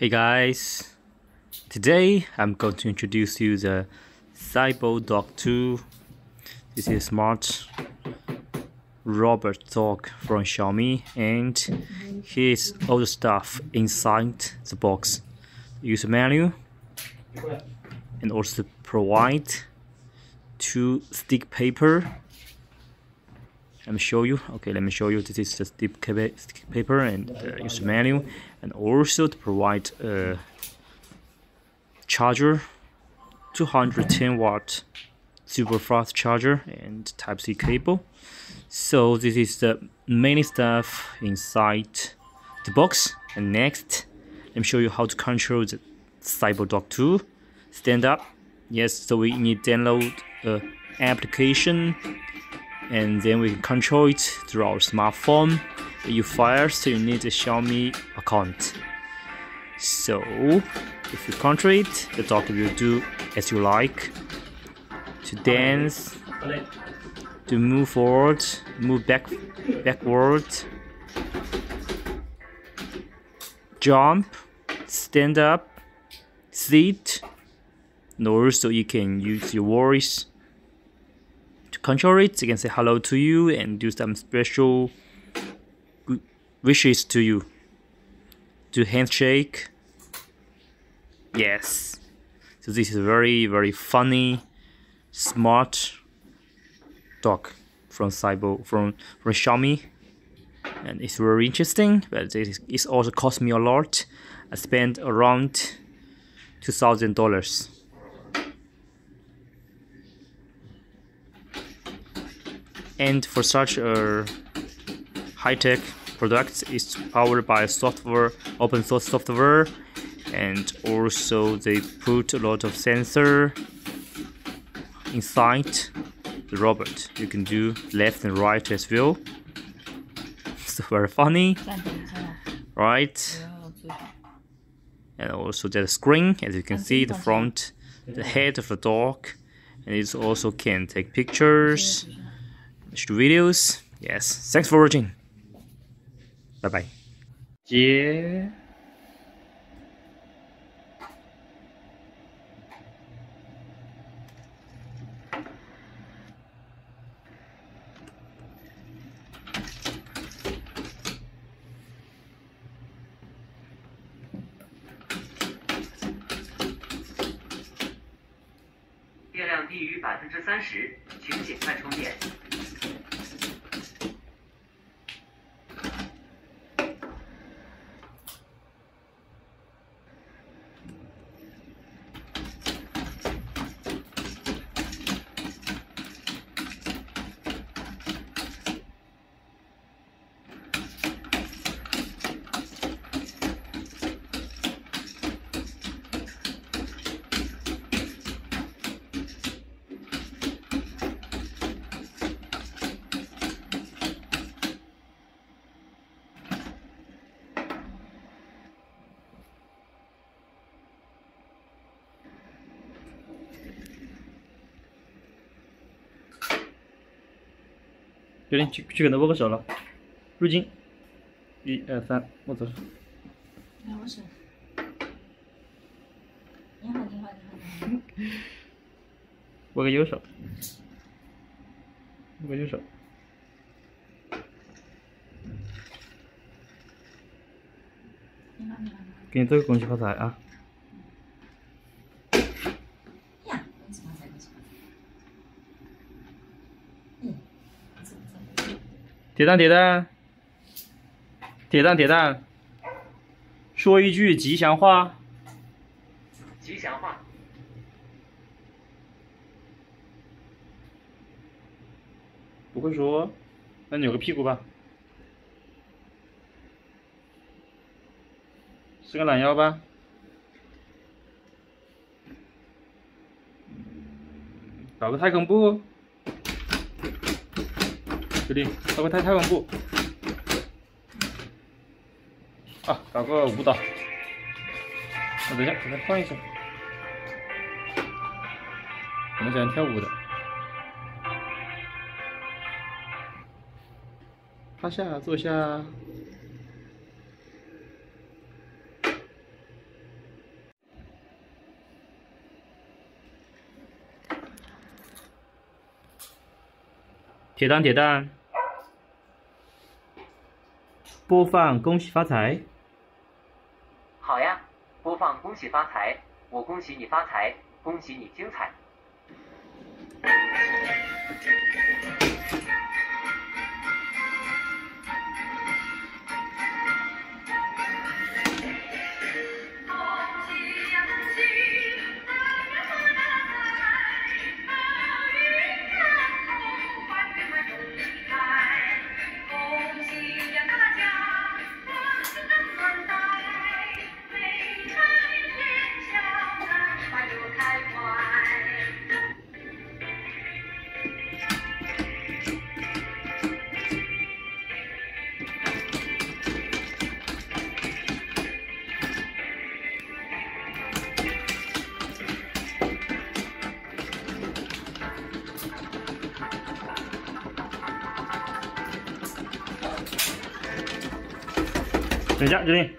Hey guys, today I'm going to introduce you the CyberDog 2. This is smart robot dog from Xiaomi and here's all the stuff inside the box. User manual and also provide two stick paper. Let me show you. Okay, let me show you. This is the stick paper and uh, user manual and also to provide a charger 210 watt super fast charger and type C cable. So this is the main stuff inside the box. And next let me show you how to control the CyberDog 2 stand up. Yes so we need download a application and then we can control it through our smartphone. You first you need to show me a Xiaomi account. So if you control it the dog will do as you like. To dance to move forward move back backward. Jump stand up sit. And also you can use your voice control it. You can say hello to you and do some special wishes to you. To handshake. Yes. So this is very very funny smart dog from Cybo from from Xiaomi. And it's very interesting but it also cost me a lot. I spent around two thousand dollars and for such a high-tech product it's powered by software open source software and also they put a lot of sensor inside the robot. You can do left and right as well. So very funny. Right? And also the screen as you can see the front the head of the dog. And it also can take pictures shoot videos yes thanks for watching 拜拜，接。电量低于百分之三十，请尽快充电。决定去去给他握个手了，入镜，一二三，握手。来握手。你好，你好，你好，你好。握个右手，握个右手。给你做个恭喜发财啊！呀，恭喜发财，恭喜发财。嗯。铁蛋，铁蛋，铁蛋，铁蛋，说一句吉祥话。吉祥话。不会说，那扭个屁股吧。伸个懒腰吧。搞个太空步。决定，搞个太太恐步，啊，搞个舞蹈。啊、等一下，给他换一下。我们喜欢跳舞的，趴下，坐下。铁蛋，铁蛋。播放恭喜发财。好呀，播放恭喜发财，我恭喜你发财，恭喜你精彩。等一下，决定。